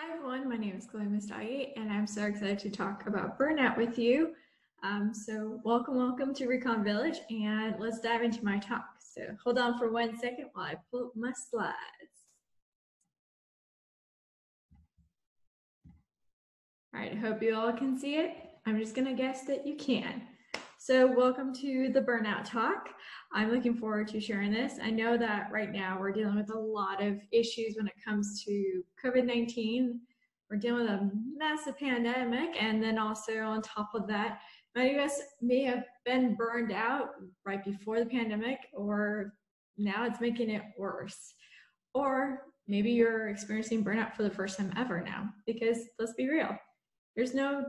Hi everyone, my name is Chloe Messdaghi and I'm so excited to talk about burnout with you. Um, so welcome, welcome to Recon Village and let's dive into my talk. So hold on for one second while I pull up my slides. All right, I hope you all can see it. I'm just gonna guess that you can. So welcome to the Burnout Talk. I'm looking forward to sharing this. I know that right now we're dealing with a lot of issues when it comes to COVID-19. We're dealing with a massive pandemic, and then also on top of that, many of us may have been burned out right before the pandemic, or now it's making it worse. Or maybe you're experiencing burnout for the first time ever now, because let's be real, there's no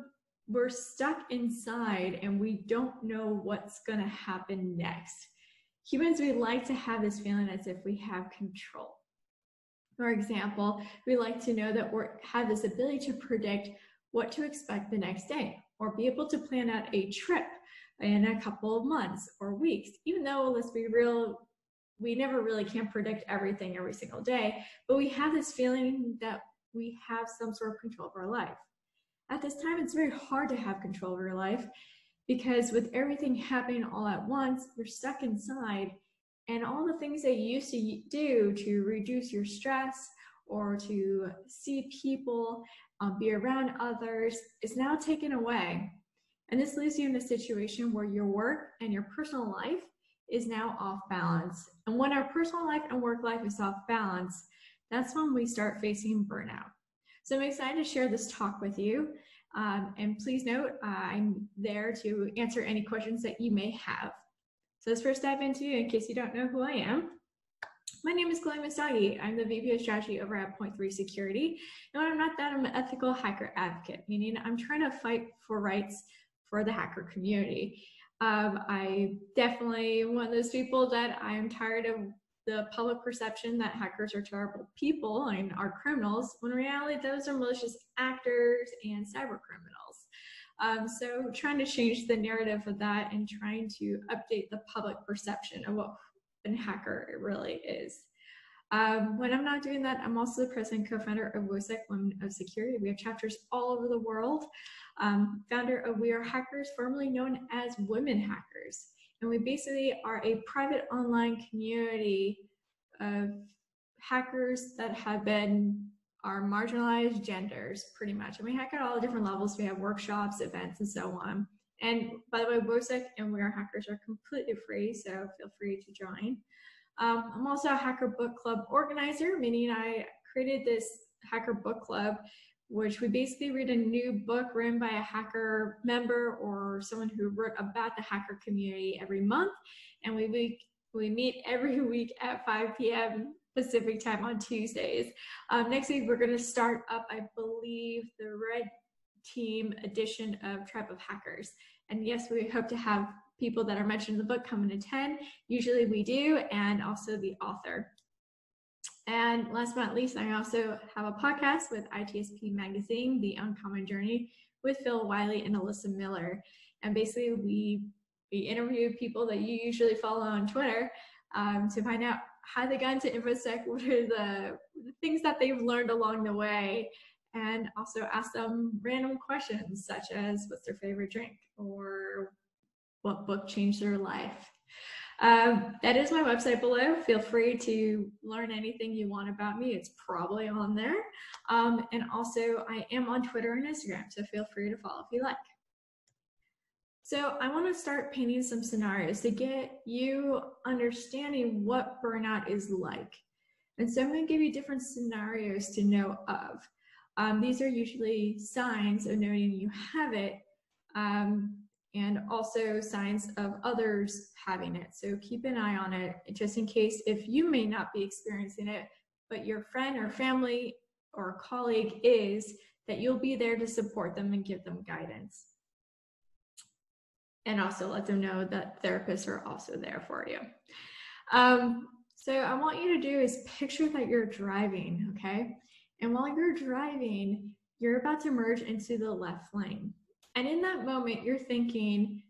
we're stuck inside and we don't know what's going to happen next. Humans, we like to have this feeling as if we have control. For example, we like to know that we have this ability to predict what to expect the next day or be able to plan out a trip in a couple of months or weeks, even though, let's be real, we never really can predict everything every single day, but we have this feeling that we have some sort of control of our life. At this time, it's very hard to have control of your life because with everything happening all at once, you're stuck inside and all the things that you used to do to reduce your stress or to see people, um, be around others is now taken away. And this leaves you in a situation where your work and your personal life is now off balance. And when our personal life and work life is off balance, that's when we start facing burnout. So I'm excited to share this talk with you. Um, and please note, I'm there to answer any questions that you may have. So let's first dive into, in case you don't know who I am. My name is Chloe Messdaghi. I'm the VP of Strategy over at Point3 Security. And when I'm not that, I'm an ethical hacker advocate, meaning I'm trying to fight for rights for the hacker community. Um, I definitely one of those people that I'm tired of the public perception that hackers are terrible people and are criminals, when in reality, those are malicious actors and cyber criminals. Um, so trying to change the narrative of that and trying to update the public perception of what a hacker really is. Um, when I'm not doing that, I'm also the president co-founder of WOSEC Women of Security. We have chapters all over the world. Um, founder of We Are Hackers, formerly known as Women Hackers. And we basically are a private online community of hackers that have been our marginalized genders pretty much. And we hack at all different levels. We have workshops, events, and so on. And by the way, WOSEC and We Are Hackers are completely free, so feel free to join. Um, I'm also a Hacker Book Club organizer, meaning I created this Hacker Book Club which we basically read a new book written by a hacker member or someone who wrote about the hacker community every month. And we, we, we meet every week at 5 p.m. Pacific time on Tuesdays. Um, next week, we're going to start up, I believe, the Red Team edition of Tribe of Hackers. And yes, we hope to have people that are mentioned in the book come and attend. Usually we do, and also the author. And last but not least, I also have a podcast with ITSP Magazine, The Uncommon Journey, with Phil Wylie and Alyssa Miller. And basically, we we interview people that you usually follow on Twitter um, to find out how they got into InfoSec, what are the, the things that they've learned along the way, and also ask them random questions such as what's their favorite drink or what book changed their life. Um, that is my website below. Feel free to learn anything you want about me. It's probably on there. Um, and also, I am on Twitter and Instagram, so feel free to follow if you like. So, I want to start painting some scenarios to get you understanding what burnout is like. And so, I'm going to give you different scenarios to know of. Um, these are usually signs of knowing you have it. Um, and also signs of others having it. So keep an eye on it just in case if you may not be experiencing it, but your friend or family or colleague is, that you'll be there to support them and give them guidance. And also let them know that therapists are also there for you. Um, so I want you to do is picture that you're driving, okay? And while you're driving, you're about to merge into the left lane. And in that moment, you're thinking,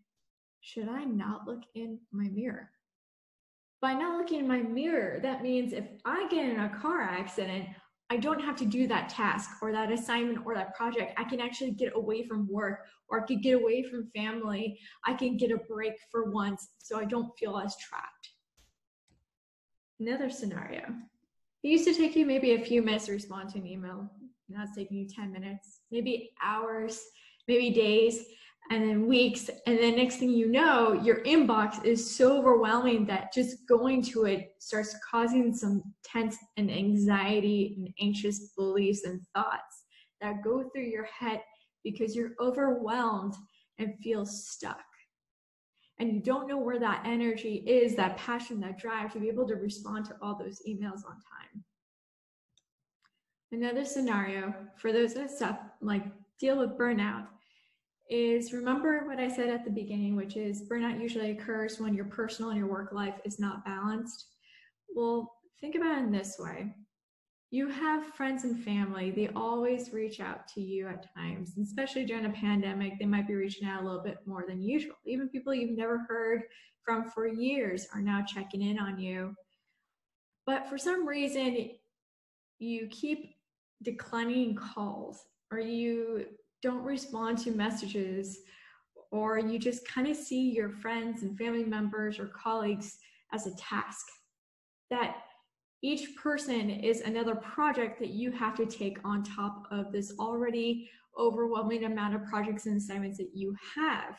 should I not look in my mirror? By not looking in my mirror, that means if I get in a car accident, I don't have to do that task or that assignment or that project. I can actually get away from work or I could get away from family. I can get a break for once so I don't feel as trapped. Another scenario. It used to take you maybe a few minutes to respond to an email. Now it's taking you 10 minutes, maybe hours, maybe days and then weeks. And then next thing you know your inbox is so overwhelming that just going to it starts causing some tense and anxiety and anxious beliefs and thoughts that go through your head because you're overwhelmed and feel stuck. And you don't know where that energy is that passion that drive to be able to respond to all those emails on time. Another scenario for those that stuff like deal with burnout is remember what I said at the beginning, which is burnout usually occurs when your personal and your work life is not balanced. Well, think about it in this way. You have friends and family, they always reach out to you at times, especially during a pandemic, they might be reaching out a little bit more than usual. Even people you've never heard from for years are now checking in on you. But for some reason, you keep declining calls or you don't respond to messages or you just kind of see your friends and family members or colleagues as a task that each person is another project that you have to take on top of this already overwhelming amount of projects and assignments that you have.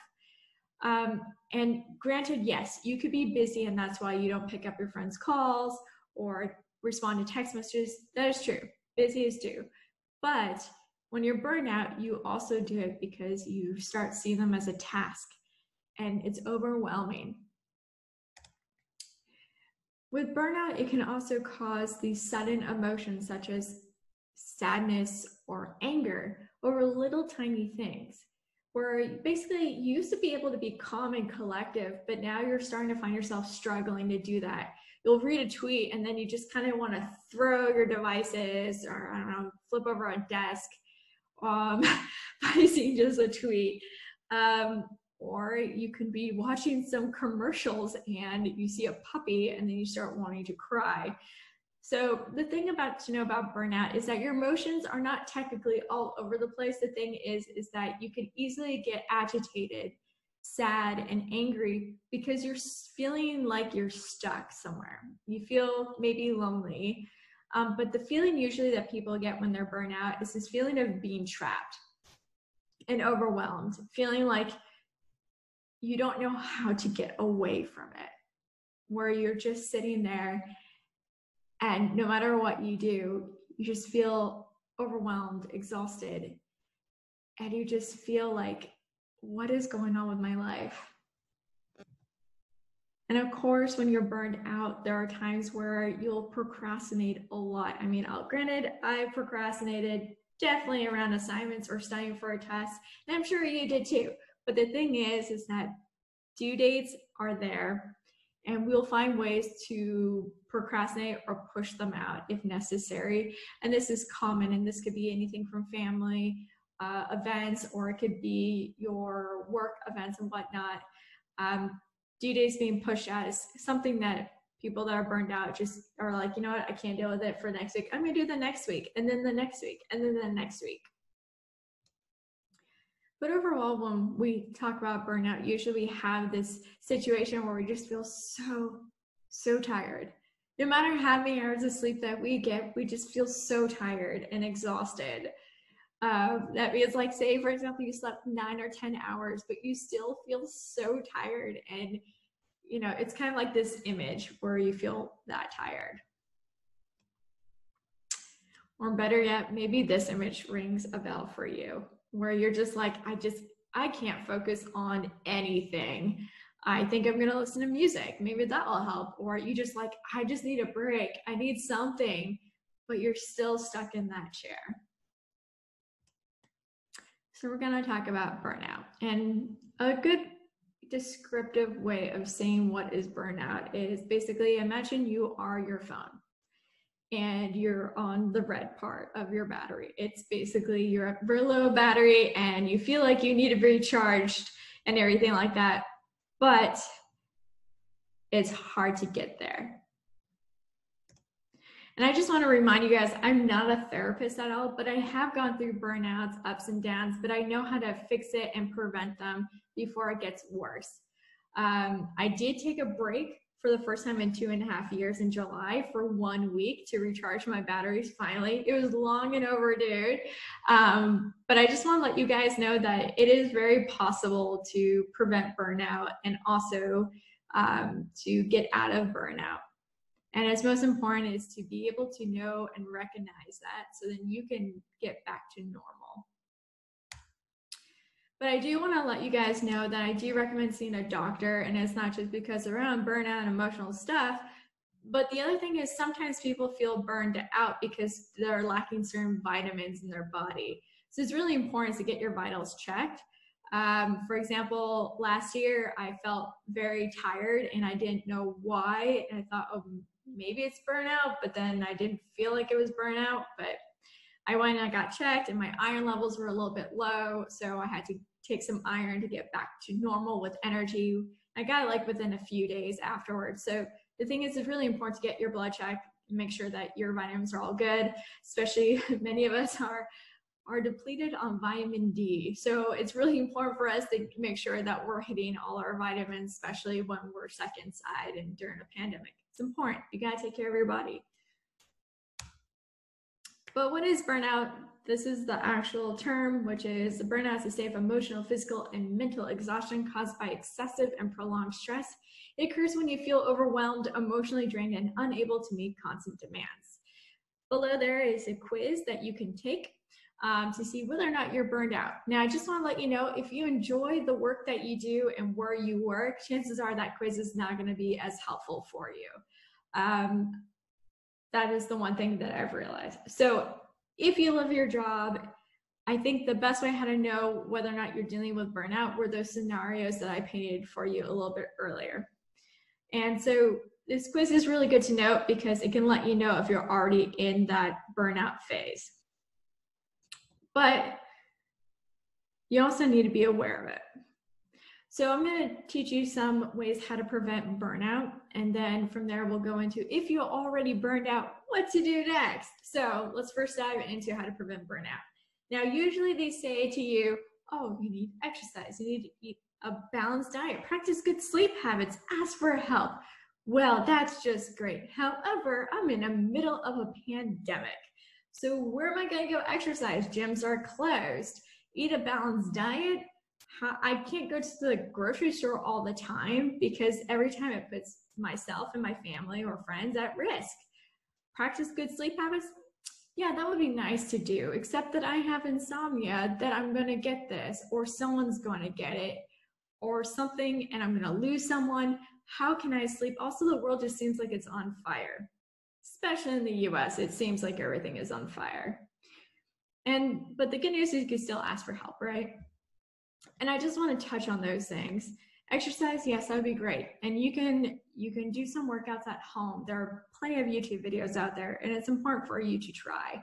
Um, and granted yes you could be busy and that's why you don't pick up your friends calls or respond to text messages. That is true. Busy is due. But when you're burnout, you also do it because you start seeing them as a task and it's overwhelming. With burnout, it can also cause these sudden emotions such as sadness or anger over little tiny things where basically you used to be able to be calm and collective, but now you're starting to find yourself struggling to do that. You'll read a tweet and then you just kind of want to throw your devices or I don't know, flip over a desk um, by seeing just a tweet. Um, or you can be watching some commercials and you see a puppy and then you start wanting to cry. So the thing about to know about burnout is that your emotions are not technically all over the place. The thing is, is that you can easily get agitated, sad, and angry because you're feeling like you're stuck somewhere. You feel maybe lonely. Um, but the feeling usually that people get when they're burnout is this feeling of being trapped and overwhelmed, feeling like you don't know how to get away from it, where you're just sitting there and no matter what you do, you just feel overwhelmed, exhausted, and you just feel like, what is going on with my life? And of course, when you're burned out, there are times where you'll procrastinate a lot. I mean, I'll, granted, I procrastinated definitely around assignments or studying for a test, and I'm sure you did too. But the thing is, is that due dates are there, and we'll find ways to procrastinate or push them out if necessary. And this is common, and this could be anything from family uh, events, or it could be your work events and whatnot. Um, due dates being pushed out is something that people that are burned out just are like, you know what, I can't deal with it for next week. I'm gonna do the next week, and then the next week, and then the next week. But overall, when we talk about burnout, usually we have this situation where we just feel so, so tired. No matter how many hours of sleep that we get, we just feel so tired and exhausted. Um, that means like say for example you slept nine or ten hours but you still feel so tired and you know it's kind of like this image where you feel that tired. Or better yet maybe this image rings a bell for you where you're just like i just i can't focus on anything. I think i'm going to listen to music. Maybe that'll help. Or you just like i just need a break. I need something. But you're still stuck in that chair so we're going to talk about burnout. And a good descriptive way of saying what is burnout is basically imagine you are your phone and you're on the red part of your battery. It's basically you're at very low battery and you feel like you need to be recharged and everything like that. But it's hard to get there. And I just want to remind you guys, I'm not a therapist at all, but I have gone through burnouts, ups and downs, but I know how to fix it and prevent them before it gets worse. Um, I did take a break for the first time in two and a half years in July for one week to recharge my batteries finally. It was long and overdue. Um, but I just want to let you guys know that it is very possible to prevent burnout and also um, to get out of burnout. And it's most important is to be able to know and recognize that so then you can get back to normal. But I do want to let you guys know that I do recommend seeing a doctor, and it's not just because around burnout and emotional stuff. But the other thing is sometimes people feel burned out because they're lacking certain vitamins in their body. So it's really important to get your vitals checked. Um, for example, last year I felt very tired and I didn't know why. And I thought, oh, maybe it's burnout, but then I didn't feel like it was burnout. But I went and I got checked and my iron levels were a little bit low. So I had to take some iron to get back to normal with energy. I got like within a few days afterwards. So the thing is, it's really important to get your blood checked make sure that your vitamins are all good. Especially many of us are are depleted on vitamin D. So it's really important for us to make sure that we're hitting all our vitamins, especially when we're stuck inside and during a pandemic. It's important. You gotta take care of your body. But what is burnout? This is the actual term, which is burnout is a state of emotional, physical, and mental exhaustion caused by excessive and prolonged stress. It occurs when you feel overwhelmed, emotionally drained, and unable to meet constant demands. Below there is a quiz that you can take um, to see whether or not you're burned out. Now, I just want to let you know if you enjoy the work that you do and where you work, chances are that quiz is not going to be as helpful for you. Um, that is the one thing that I've realized. So if you love your job, I think the best way how to know whether or not you're dealing with burnout were those scenarios that I painted for you a little bit earlier. And so this quiz is really good to know because it can let you know if you're already in that burnout phase. But you also need to be aware of it. So I'm going to teach you some ways how to prevent burnout. And then from there, we'll go into if you already burned out, what to do next. So let's first dive into how to prevent burnout. Now, usually they say to you, oh, you need exercise, you need to eat a balanced diet, practice good sleep habits, ask for help. Well, that's just great. However, I'm in the middle of a pandemic. So where am I going to go exercise? Gyms are closed. Eat a balanced diet I can't go to the grocery store all the time because every time it puts myself and my family or friends at risk. Practice good sleep habits. Yeah, that would be nice to do, except that I have insomnia that I'm going to get this or someone's going to get it or something and I'm going to lose someone. How can I sleep? Also, the world just seems like it's on fire, especially in the US. It seems like everything is on fire. And, but the good news is you can still ask for help, right? and I just want to touch on those things. Exercise, yes, that would be great. And you can you can do some workouts at home. There are plenty of YouTube videos out there, and it's important for you to try.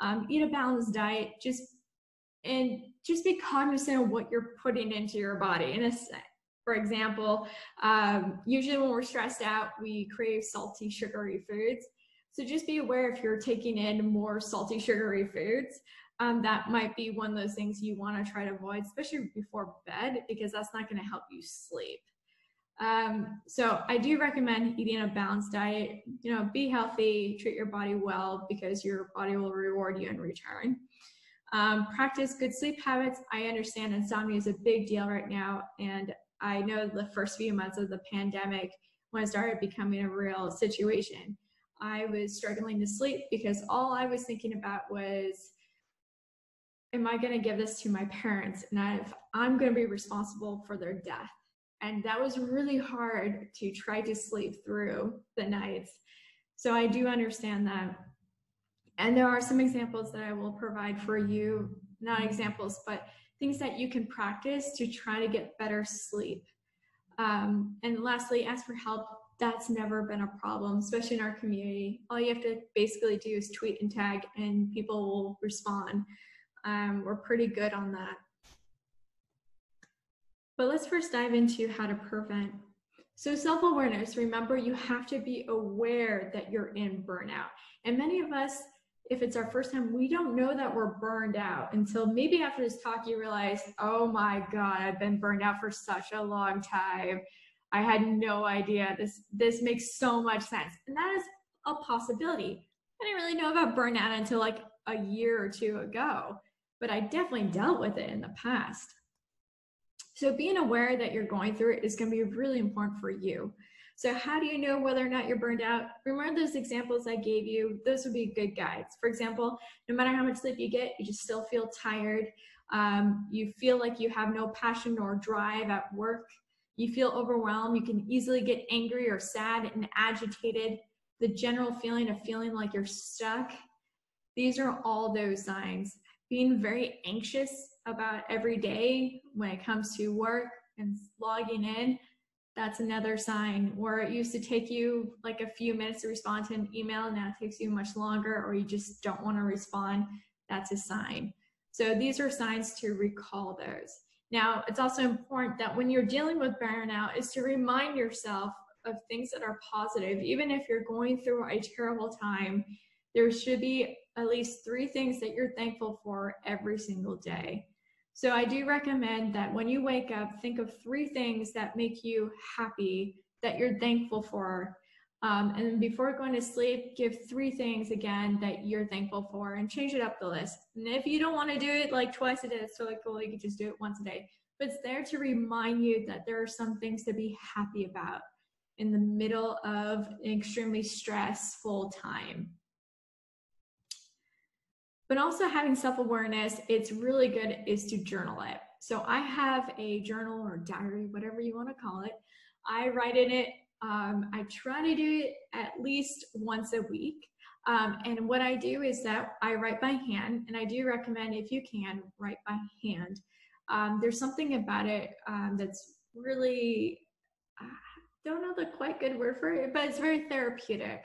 Um, eat a balanced diet, just and just be cognizant of what you're putting into your body. And for example, um, usually when we're stressed out, we crave salty, sugary foods. So just be aware if you're taking in more salty, sugary foods um, that might be one of those things you want to try to avoid, especially before bed, because that's not going to help you sleep. Um, so I do recommend eating a balanced diet. You know, be healthy, treat your body well, because your body will reward you in return. Um, practice good sleep habits. I understand insomnia is a big deal right now, and I know the first few months of the pandemic, when it started becoming a real situation, I was struggling to sleep because all I was thinking about was am I going to give this to my parents? And I've, I'm going to be responsible for their death. And that was really hard to try to sleep through the nights. So I do understand that. And there are some examples that I will provide for you, not examples, but things that you can practice to try to get better sleep. Um, and lastly, ask for help. That's never been a problem, especially in our community. All you have to basically do is tweet and tag, and people will respond. Um, we're pretty good on that. But let's first dive into how to prevent. So, self awareness, remember, you have to be aware that you're in burnout. And many of us, if it's our first time, we don't know that we're burned out until maybe after this talk you realize, oh my God, I've been burned out for such a long time. I had no idea. This this makes so much sense. And that is a possibility. I didn't really know about burnout until like a year or two ago, but I definitely dealt with it in the past. So being aware that you're going through it is going to be really important for you. So how do you know whether or not you're burned out? Remember those examples I gave you? Those would be good guides. For example, no matter how much sleep you get, you just still feel tired. Um, you feel like you have no passion or drive at work. You feel overwhelmed. You can easily get angry or sad and agitated. The general feeling of feeling like you're stuck. These are all those signs. Being very anxious about every day when it comes to work and logging in, that's another sign where it used to take you like a few minutes to respond to an email, now it takes you much longer, or you just don't want to respond. That's a sign. So these are signs to recall those. Now, it's also important that when you're dealing with burnout is to remind yourself of things that are positive. Even if you're going through a terrible time, there should be at least three things that you're thankful for every single day. So I do recommend that when you wake up, think of three things that make you happy, that you're thankful for. Um, and before going to sleep, give three things again that you're thankful for and change it up the list. And if you don't want to do it like twice a day, so like cool, you can just do it once a day. But it's there to remind you that there are some things to be happy about in the middle of an extremely stressful time but also having self-awareness it's really good is to journal it. So i have a journal or diary whatever you want to call it. I write in it um, i try to do it at least once a week. Um, and what i do is that i write by hand and i do recommend if you can write by hand. Um, there's something about it um, that's really i don't know the quite good word for it but it's very therapeutic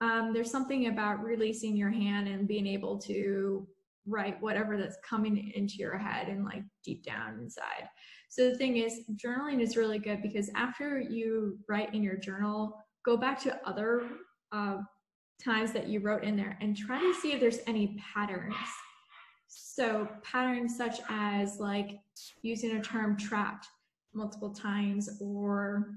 um, there's something about releasing your hand and being able to write whatever that's coming into your head and like deep down inside. So the thing is, journaling is really good because after you write in your journal, go back to other uh, times that you wrote in there and try to see if there's any patterns. So patterns such as like using a term trapped multiple times or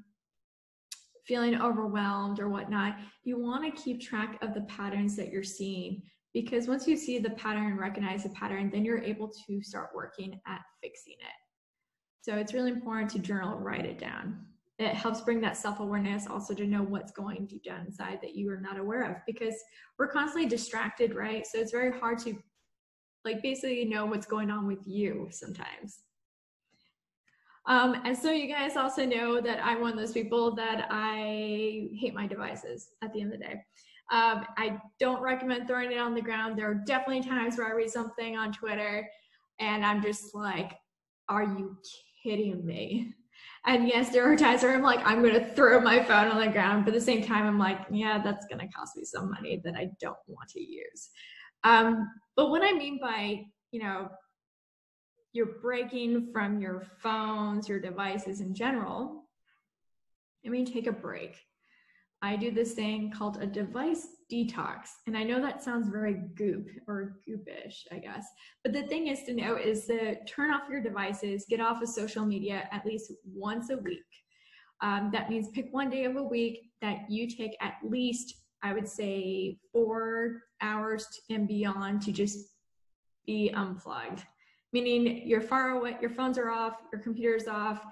feeling overwhelmed or whatnot, you want to keep track of the patterns that you're seeing because once you see the pattern and recognize the pattern, then you're able to start working at fixing it. So it's really important to journal, write it down. It helps bring that self awareness also to know what's going deep down inside that you are not aware of because we're constantly distracted, right? So it's very hard to like basically know what's going on with you sometimes. Um, and so you guys also know that I'm one of those people that I hate my devices at the end of the day. Um, I don't recommend throwing it on the ground. There are definitely times where I read something on Twitter and I'm just like, are you kidding me? And yes, there are times where I'm like, I'm going to throw my phone on the ground. But at the same time, I'm like, yeah, that's going to cost me some money that I don't want to use. Um, but what I mean by, you know, you're breaking from your phones, your devices in general, I mean, take a break. I do this thing called a device detox. And I know that sounds very goop or goopish, I guess. But the thing is to know is to turn off your devices, get off of social media at least once a week. Um, that means pick one day of a week that you take at least, I would say, four hours and beyond to just be unplugged meaning you're far away, your phones are off, your computer's off.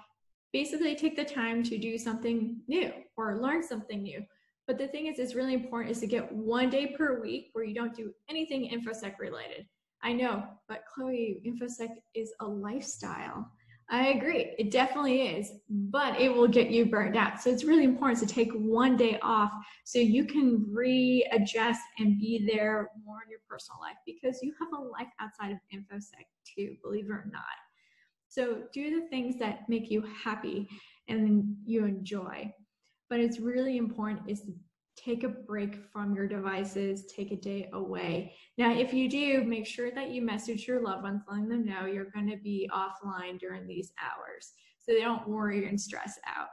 Basically, take the time to do something new or learn something new. But the thing is, it's really important is to get one day per week where you don't do anything InfoSec related. I know, but Chloe, InfoSec is a lifestyle. I agree. It definitely is, but it will get you burned out. So it's really important to take one day off so you can readjust and be there more in your personal life because you have a life outside of InfoSec too, believe it or not. So do the things that make you happy and you enjoy. But it's really important is to take a break from your devices, take a day away. Now, if you do, make sure that you message your loved ones, letting them know you're going to be offline during these hours so they don't worry and stress out.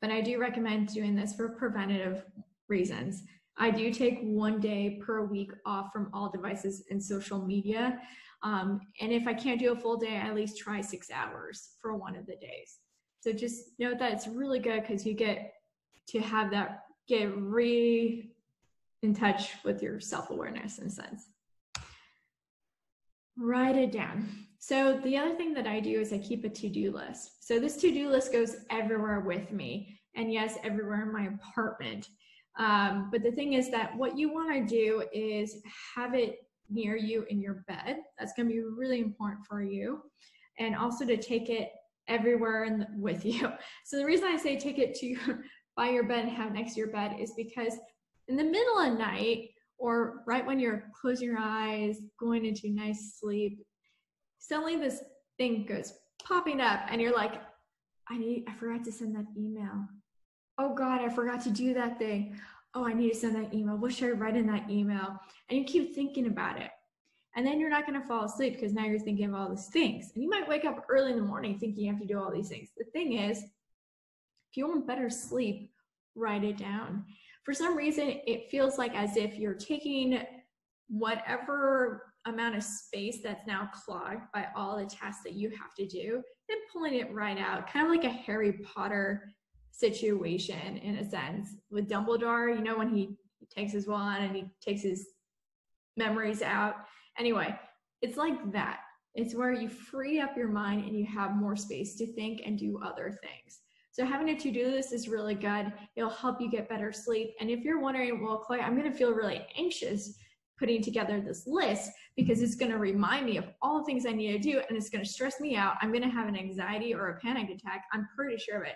but I do recommend doing this for preventative reasons. I do take one day per week off from all devices and social media. Um, and if I can't do a full day, I at least try six hours for one of the days. So just note that it's really good because you get to have that, get re in touch with your self awareness in a sense. Write it down. So the other thing that I do is I keep a to-do list. So this to-do list goes everywhere with me. And yes, everywhere in my apartment. Um, but the thing is that what you want to do is have it near you in your bed. That's going to be really important for you. And also to take it everywhere the, with you. So the reason I say take it to by your bed and have next to your bed is because in the middle of night or right when you're closing your eyes, going into nice sleep, suddenly this thing goes popping up and you're like, I need, I forgot to send that email. Oh God, I forgot to do that thing. Oh, I need to send that email. What should I write in that email? And you keep thinking about it. And then you're not going to fall asleep because now you're thinking of all these things. And you might wake up early in the morning thinking you have to do all these things. The thing is, if you want better sleep, write it down. For some reason, it feels like as if you're taking whatever amount of space that's now clogged by all the tasks that you have to do and pulling it right out, kind of like a Harry Potter situation in a sense with Dumbledore. You know, when he takes his wand and he takes his memories out. Anyway, it's like that. It's where you free up your mind and you have more space to think and do other things. So having a to-do list is really good. It'll help you get better sleep. And if you're wondering, well, Chloe, I'm going to feel really anxious putting together this list because it's going to remind me of all the things I need to do and it's going to stress me out. I'm going to have an anxiety or a panic attack. I'm pretty sure of it.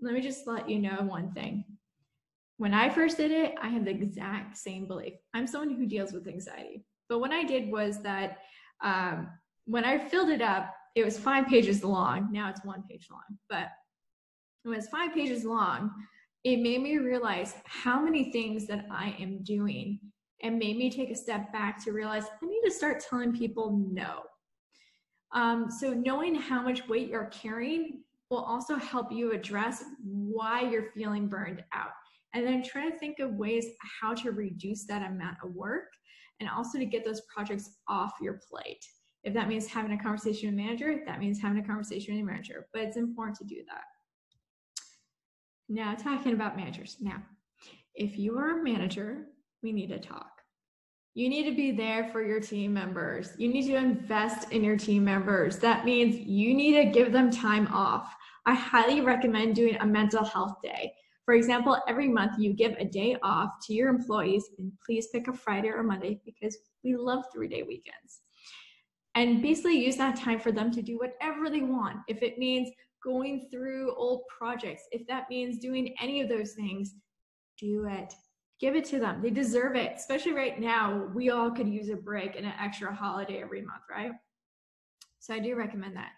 Let me just let you know one thing. When I first did it, I had the exact same belief. I'm someone who deals with anxiety. But what I did was that um, when I filled it up, it was five pages long. Now it's one page long. But it was five pages long, it made me realize how many things that I am doing and made me take a step back to realize I need to start telling people no. Um, so, knowing how much weight you're carrying will also help you address why you're feeling burned out. And then try to think of ways how to reduce that amount of work and also to get those projects off your plate. If that means having a conversation with a manager, that means having a conversation with your manager, but it's important to do that. Now, talking about managers. Now, if you are a manager, we need to talk. You need to be there for your team members. You need to invest in your team members. That means you need to give them time off. I highly recommend doing a mental health day. For example, every month you give a day off to your employees, and please pick a Friday or Monday because we love three day weekends. And basically use that time for them to do whatever they want. If it means going through old projects, if that means doing any of those things, do it. Give it to them. They deserve it. Especially right now, we all could use a break and an extra holiday every month, right? So I do recommend that.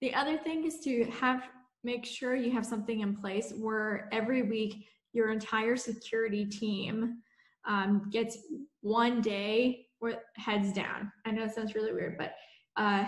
The other thing is to have make sure you have something in place where every week your entire security team um, gets one day where heads down. I know it sounds really weird, but uh,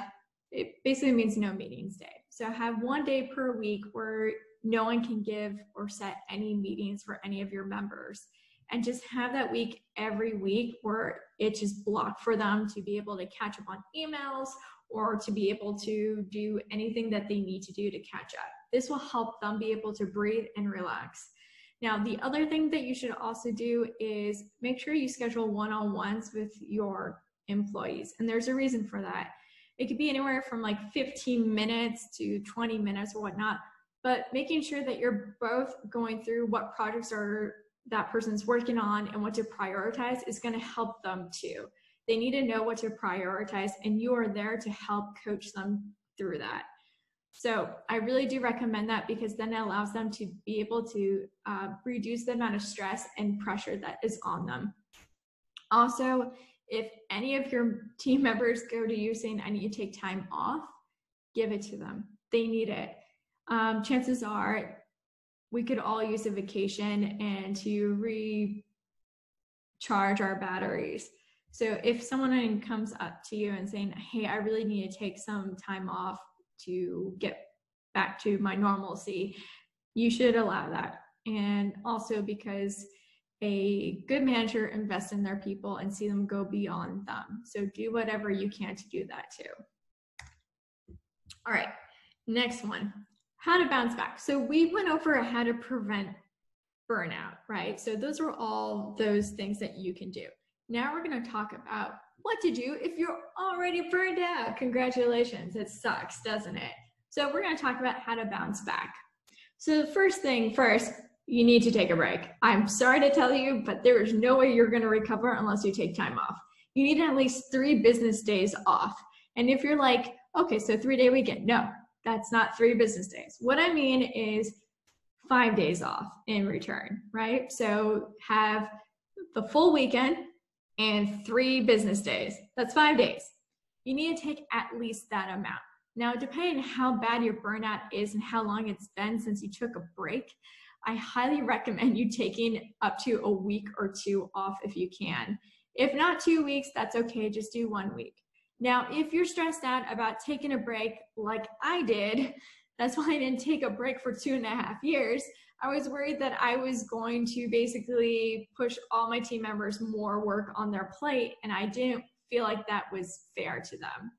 it basically means no meetings day. So have one day per week where no one can give or set any meetings for any of your members. And just have that week every week where it's just blocked for them to be able to catch up on emails or to be able to do anything that they need to do to catch up. This will help them be able to breathe and relax. Now, the other thing that you should also do is make sure you schedule one on ones with your employees. And there's a reason for that. It could be anywhere from like 15 minutes to 20 minutes or whatnot, but making sure that you're both going through what projects are that person's working on and what to prioritize is going to help them too. They need to know what to prioritize, and you are there to help coach them through that. So I really do recommend that because then it allows them to be able to uh, reduce the amount of stress and pressure that is on them. Also, if any of your team members go to you saying, I need to take time off, give it to them. They need it. Um, chances are we could all use a vacation and to recharge our batteries. So if someone comes up to you and saying, Hey, I really need to take some time off to get back to my normalcy, you should allow that. And also because a good manager invests in their people and see them go beyond them. So do whatever you can to do that too. All right, next one, how to bounce back. So we went over how to prevent burnout, right? So those are all those things that you can do. Now we're gonna talk about what to do if you're already burned out. Congratulations, it sucks, doesn't it? So we're gonna talk about how to bounce back. So the first thing first, you need to take a break. I'm sorry to tell you, but there is no way you're going to recover unless you take time off. You need at least three business days off. And if you're like, okay, so three day weekend, no, that's not three business days. What I mean is five days off in return, right? So have the full weekend and three business days. That's five days. You need to take at least that amount. Now, depending on how bad your burnout is and how long it's been since you took a break, I highly recommend you taking up to a week or two off if you can. If not two weeks, that's okay, just do one week. Now, if you're stressed out about taking a break like I did, that's why I didn't take a break for two and a half years. I was worried that I was going to basically push all my team members more work on their plate, and I didn't feel like that was fair to them.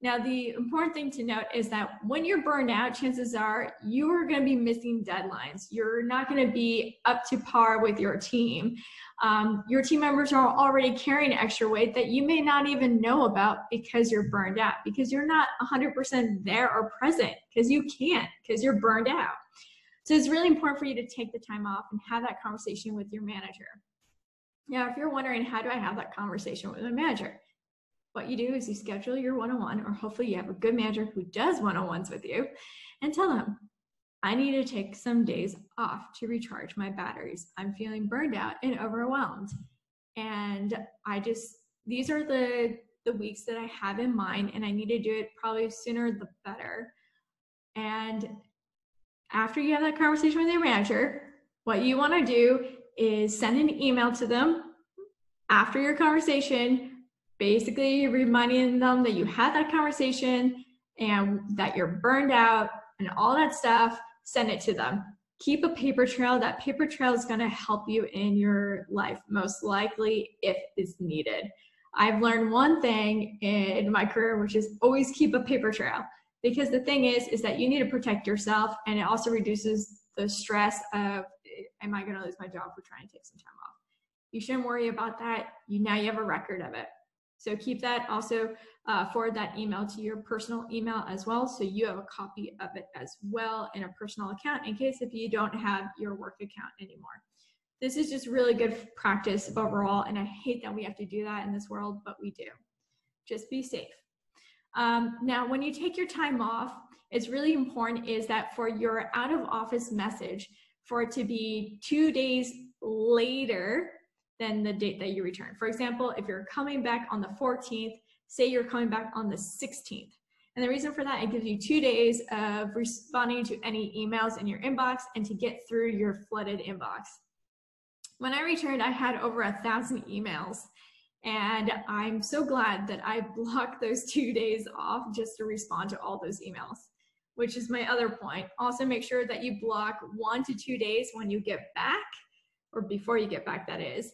Now, the important thing to note is that when you're burned out, chances are you are going to be missing deadlines. You're not going to be up to par with your team. Um, your team members are already carrying extra weight that you may not even know about because you're burned out, because you're not 100% there or present, because you can't, because you're burned out. So it's really important for you to take the time off and have that conversation with your manager. Now, if you're wondering, how do I have that conversation with my manager? what you do is you schedule your one-on-one or hopefully you have a good manager who does one-on-ones with you and tell them i need to take some days off to recharge my batteries i'm feeling burned out and overwhelmed and i just these are the the weeks that i have in mind and i need to do it probably sooner the better and after you have that conversation with your manager what you want to do is send an email to them after your conversation basically reminding them that you had that conversation and that you're burned out and all that stuff, send it to them. Keep a paper trail. That paper trail is going to help you in your life, most likely, if it's needed. I've learned one thing in my career, which is always keep a paper trail. Because the thing is, is that you need to protect yourself, and it also reduces the stress of, am I going to lose my job for trying to take some time off? You shouldn't worry about that. You now you have a record of it. So keep that also uh, forward that email to your personal email as well. So you have a copy of it as well in a personal account in case if you don't have your work account anymore. This is just really good practice overall. And I hate that we have to do that in this world, but we do. Just be safe. Um, now, when you take your time off, it's really important is that for your out of office message, for it to be two days later than the date that you return. For example, if you're coming back on the 14th, say you're coming back on the 16th. And the reason for that, it gives you two days of responding to any emails in your inbox and to get through your flooded inbox. When I returned, I had over a thousand emails. And I'm so glad that I blocked those two days off just to respond to all those emails, which is my other point. Also, make sure that you block one to two days when you get back, or before you get back, that is,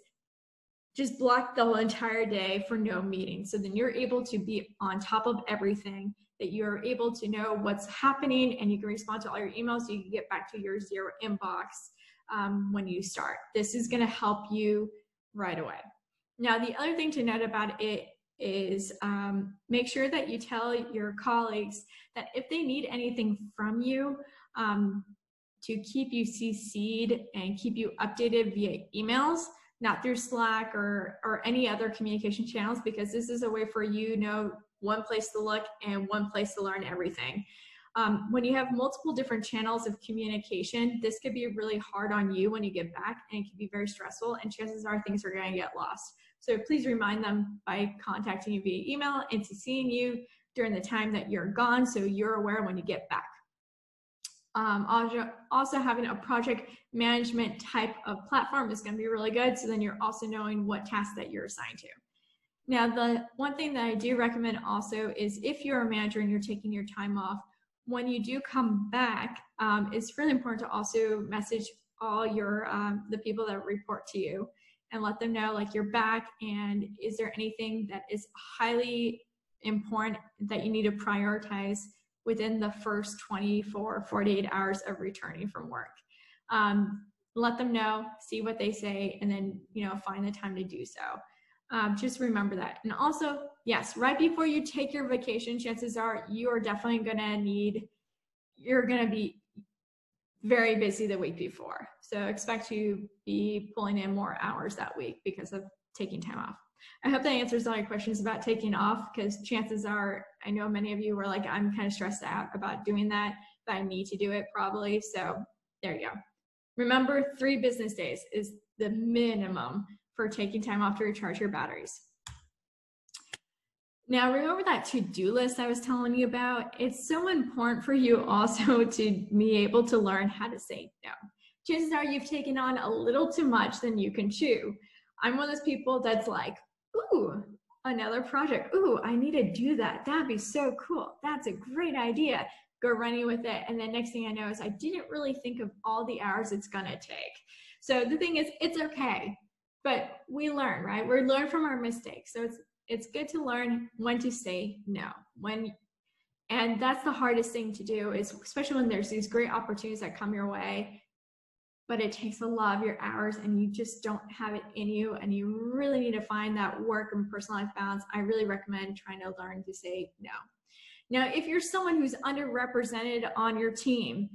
just block the entire day for no meetings. So then you're able to be on top of everything, that you're able to know what's happening and you can respond to all your emails so you can get back to your zero inbox um, when you start. This is going to help you right away. Now, the other thing to note about it is um, make sure that you tell your colleagues that if they need anything from you, um, to keep you CC'd and keep you updated via emails, not through Slack or, or any other communication channels, because this is a way for you know one place to look and one place to learn everything. Um, when you have multiple different channels of communication, this could be really hard on you when you get back and it can be very stressful and chances are things are going to get lost. So please remind them by contacting you via email and to seeing you during the time that you're gone so you're aware when you get back. Um, also, also having a project management type of platform is going to be really good. So then you're also knowing what tasks that you're assigned to. Now, the one thing that I do recommend also is if you're a manager and you're taking your time off, when you do come back, um, it's really important to also message all your um, the people that report to you and let them know like you're back and is there anything that is highly important that you need to prioritize within the first 24 48 hours of returning from work? Um, let them know see what they say and then you know find the time to do so. Um, just remember that. And also yes right before you take your vacation chances are you are definitely going to need you're going to be very busy the week before so expect to be pulling in more hours that week because of taking time off I hope that answers all your questions about taking off because chances are, I know many of you were like, I'm kind of stressed out about doing that, but I need to do it probably. So there you go. Remember, three business days is the minimum for taking time off to recharge your batteries. Now, remember that to do list I was telling you about? It's so important for you also to be able to learn how to say no. Chances are you've taken on a little too much than you can chew. I'm one of those people that's like, ooh, another project. Ooh, I need to do that. That'd be so cool. That's a great idea. Go running with it. And then next thing I know is I didn't really think of all the hours it's going to take. So the thing is, it's okay, but we learn, right? We learn from our mistakes. So it's, it's good to learn when to say no, when, and that's the hardest thing to do is especially when there's these great opportunities that come your way but it takes a lot of your hours and you just don't have it in you and you really need to find that work and personal life balance. I really recommend trying to learn to say no. Now if you're someone who's underrepresented on your team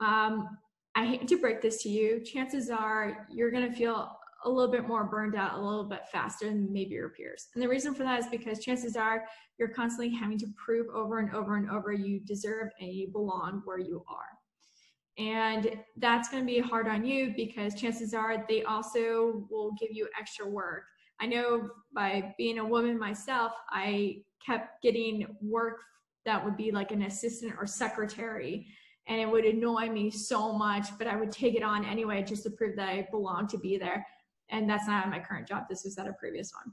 um, i hate to break this to you chances are you're going to feel a little bit more burned out a little bit faster than maybe your peers and the reason for that is because chances are you're constantly having to prove over and over and over you deserve and you belong where you are and that's going to be hard on you because chances are they also will give you extra work. I know by being a woman myself, I kept getting work that would be like an assistant or secretary. And it would annoy me so much, but I would take it on anyway just to prove that I belong to be there. And that's not my current job. This was at a previous one.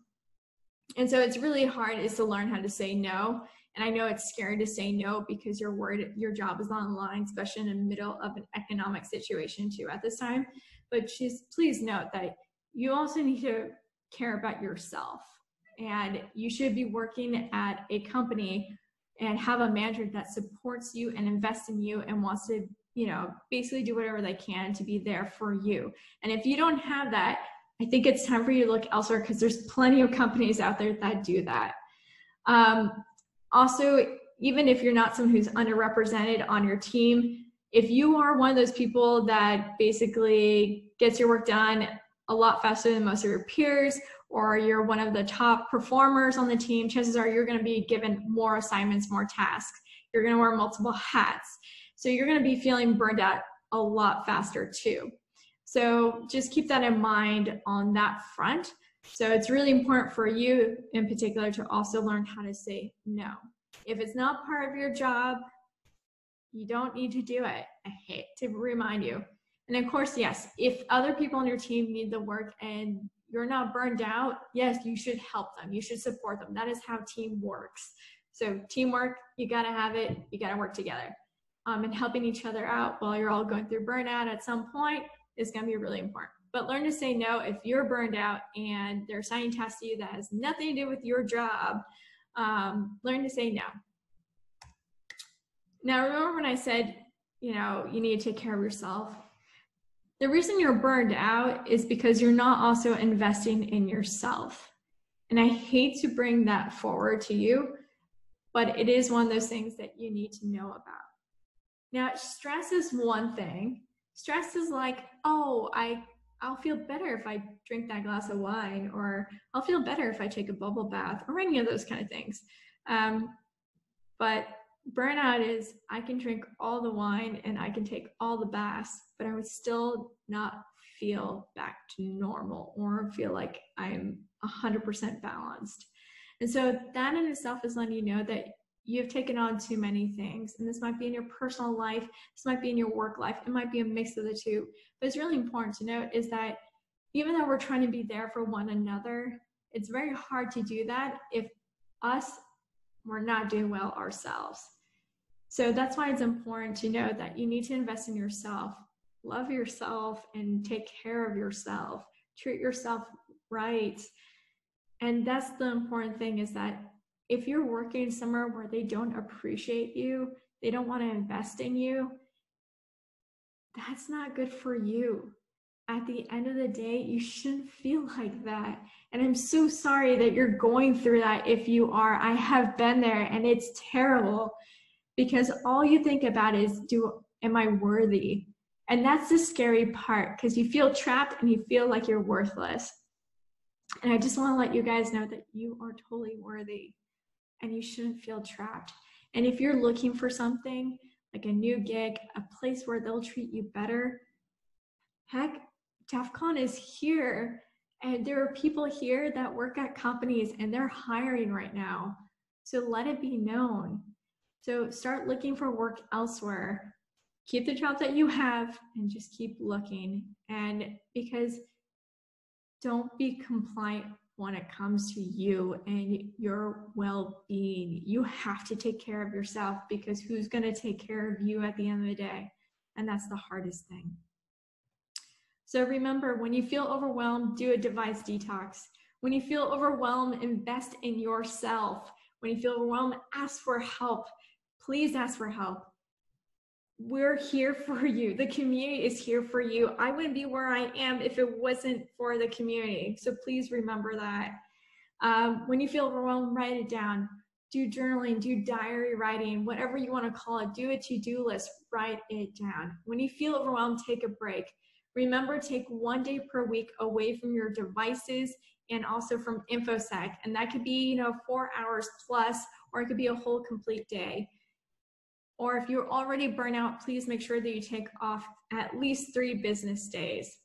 And so it's really hard is to learn how to say no and I know it's scary to say no because you're worried your job is on the line, especially in the middle of an economic situation too at this time. But just please note that you also need to care about yourself. And you should be working at a company and have a manager that supports you and invests in you and wants to, you know, basically do whatever they can to be there for you. And if you don't have that, I think it's time for you to look elsewhere because there's plenty of companies out there that do that. Um, also, even if you're not someone who's underrepresented on your team, if you are one of those people that basically gets your work done a lot faster than most of your peers, or you're one of the top performers on the team, chances are you're going to be given more assignments, more tasks. You're going to wear multiple hats. So you're going to be feeling burned out a lot faster too. So just keep that in mind on that front. So it's really important for you in particular to also learn how to say no. If it's not part of your job, you don't need to do it. I hate to remind you. And of course, yes, if other people on your team need the work and you're not burned out, yes, you should help them. You should support them. That is how team works. So teamwork, you got to have it. You got to work together. Um, and helping each other out while you're all going through burnout at some point is going to be really important but learn to say no if you're burned out and they're assigning tasks to you that has nothing to do with your job. Um, learn to say no. Now, remember when I said, you know, you need to take care of yourself? The reason you're burned out is because you're not also investing in yourself. And I hate to bring that forward to you, but it is one of those things that you need to know about. Now, stress is one thing. Stress is like, oh, I I'll feel better if I drink that glass of wine, or I'll feel better if I take a bubble bath, or any of those kind of things. Um, but burnout is I can drink all the wine and I can take all the baths, but I would still not feel back to normal or feel like I'm 100% balanced. And so that in itself is letting you know that you've taken on too many things. And this might be in your personal life, this might be in your work life, it might be a mix of the two. But it's really important to note is that even though we're trying to be there for one another, it's very hard to do that if us we're not doing well ourselves. So that's why it's important to know that you need to invest in yourself, love yourself, and take care of yourself. Treat yourself right. And that's the important thing is that if you're working somewhere where they don't appreciate you, they don't want to invest in you, that's not good for you. At the end of the day, you shouldn't feel like that. And I'm so sorry that you're going through that if you are. I have been there and it's terrible because all you think about is do am I worthy? And that's the scary part because you feel trapped and you feel like you're worthless. And I just want to let you guys know that you are totally worthy and you shouldn't feel trapped. And if you're looking for something like a new gig, a place where they'll treat you better, heck, DEF CON is here. And there are people here that work at companies and they're hiring right now. So let it be known. So start looking for work elsewhere. Keep the job that you have and just keep looking. And because don't be compliant when it comes to you and your well being. You have to take care of yourself because who's going to take care of you at the end of the day? And that's the hardest thing. So remember, when you feel overwhelmed, do a device detox. When you feel overwhelmed, invest in yourself. When you feel overwhelmed, ask for help. Please ask for help we're here for you. The community is here for you. I wouldn't be where I am if it wasn't for the community. So please remember that. Um, when you feel overwhelmed, write it down. Do journaling, do diary writing, whatever you want to call it. Do a to do list, write it down. When you feel overwhelmed, take a break. Remember, take one day per week away from your devices and also from InfoSec. And that could be, you know, four hours plus, or it could be a whole complete day or if you're already burnout, please make sure that you take off at least three business days.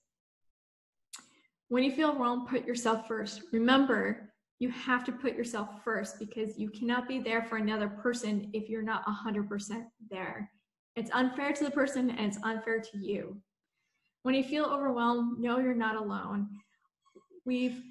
When you feel wrong, put yourself first. Remember, you have to put yourself first because you cannot be there for another person if you're not 100% there. It's unfair to the person and it's unfair to you. When you feel overwhelmed, know you're not alone. We've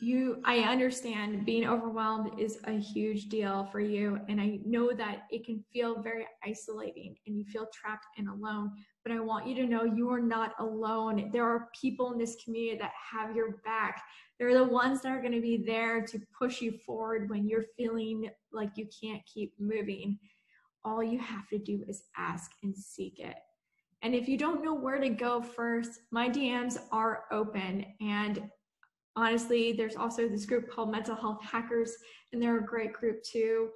you i understand being overwhelmed is a huge deal for you and i know that it can feel very isolating and you feel trapped and alone but i want you to know you are not alone. There are people in this community that have your back. They're the ones that are going to be there to push you forward when you're feeling like you can't keep moving. All you have to do is ask and seek it. And if you don't know where to go first, my DMs are open and honestly, there's also this group called Mental Health Hackers, and they're a great group too.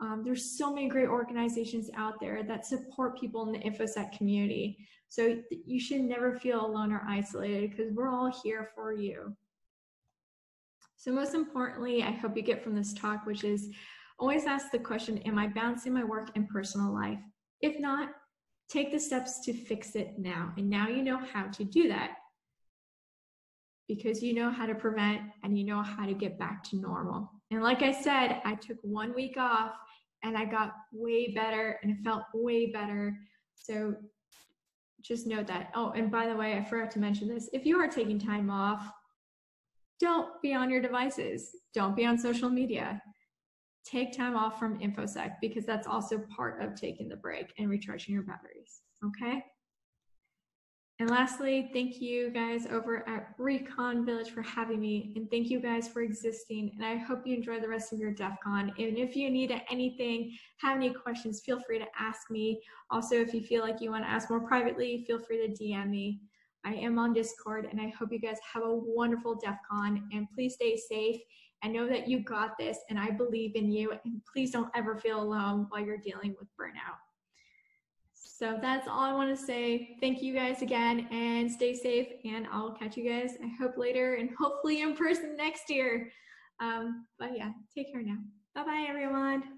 Um, there's so many great organizations out there that support people in the InfoSec community. So you should never feel alone or isolated because we're all here for you. So most importantly, I hope you get from this talk, which is always ask the question, am I balancing my work and personal life? If not, take the steps to fix it now. And now you know how to do that because you know how to prevent and you know how to get back to normal. And like I said, I took one week off and I got way better and it felt way better. So just note that. Oh, and by the way, I forgot to mention this. If you are taking time off, don't be on your devices. Don't be on social media. Take time off from InfoSec because that's also part of taking the break and recharging your batteries. Okay? And lastly, thank you guys over at Recon Village for having me. And thank you guys for existing. And I hope you enjoy the rest of your DEF CON. And if you need anything, have any questions, feel free to ask me. Also, if you feel like you want to ask more privately, feel free to DM me. I am on Discord and I hope you guys have a wonderful DEF CON and please stay safe I know that you got this and I believe in you. And please don't ever feel alone while you're dealing with burnout. So that's all I want to say. Thank you guys again and stay safe. And I'll catch you guys, I hope, later and hopefully in person next year. Um, but yeah, take care now. Bye bye, everyone.